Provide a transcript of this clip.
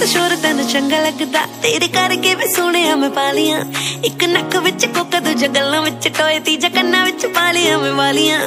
ਬਹੁਤ ਸ਼ੋਰ ਤੈਨੂੰ ਚੰਗਾ ਲੱਗਦਾ। ਤੇਰੇ ਕਰਕੇ ਵੀ ਸੋਹਣਿਆ ਮੈਂ ਪਾਲੀਆਂ ਇੱਕ ਨੱਕ ਵਿੱਚ ਕੋਕਾ, ਦੂਜਾ ਗੱਲਾਂ ਵਿੱਚ ਟੋਏ, ਤੀਜਾ ਕੰਨਾਂ ਵਿੱਚ ਪਾਲੀਆਂ ਮੈਂ ਵਾਲੀਆਂ।